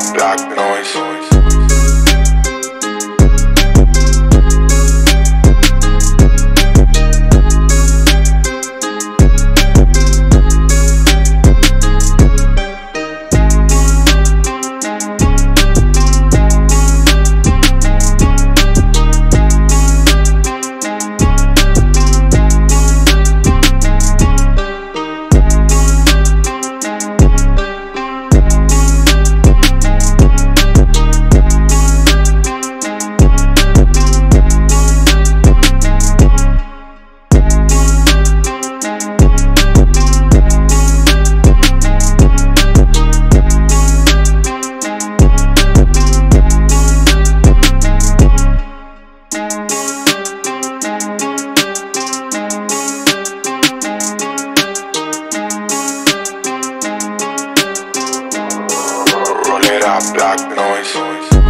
top block noise. Top block noise.